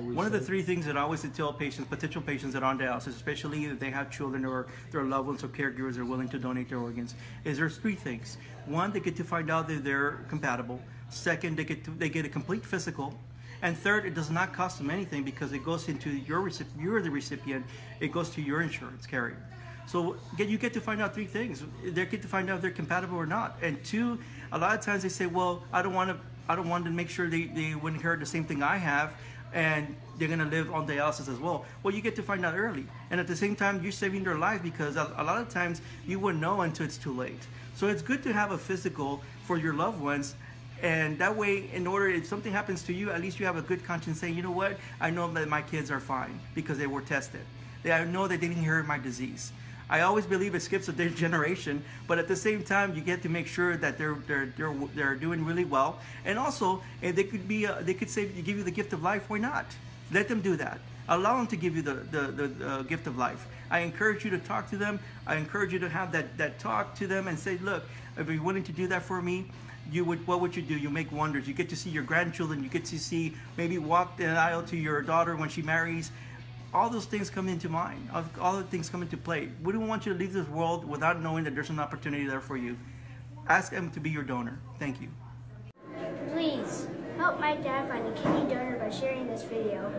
One of the three things that I always tell patients, potential patients that are on dialysis, especially if they have children or their loved ones or caregivers are willing to donate their organs, is there's three things. One, they get to find out that they're compatible. Second, they get to, they get a complete physical. And third, it does not cost them anything because it goes into your you're the recipient, it goes to your insurance carrier. So get, you get to find out three things. They get to find out if they're compatible or not. And two, a lot of times they say, well, I don't want to, I don't want to make sure they, they would inherit the same thing I have and they're gonna live on dialysis as well. Well, you get to find out early, and at the same time, you're saving their life because a, a, lot of times you wouldn't know until it's too late. So it's good to have a physical for your loved ones, and that way, in order if something happens to you, at least you have a good conscience saying, you know what, I know that my kids are fine because they were tested. They, I know that they didn't inherit my disease. I always believe it skips a generation, but at the same time, you get to make sure that they're they're they're, they're doing really well. And also, if they could be uh, they could say you give you the gift of life. Why not? Let them do that. Allow them to give you the the, the uh, gift of life. I encourage you to talk to them. I encourage you to have that that talk to them and say, look, if you're willing to do that for me, you would what would you do? You make wonders. You get to see your grandchildren. You get to see maybe walk the aisle to your daughter when she marries all those things come into mind. All the things come into play. We don't want you to leave this world without knowing that there's an opportunity there for you. Ask them to be your donor. Thank you. Please help my dad find a kidney donor by sharing this video.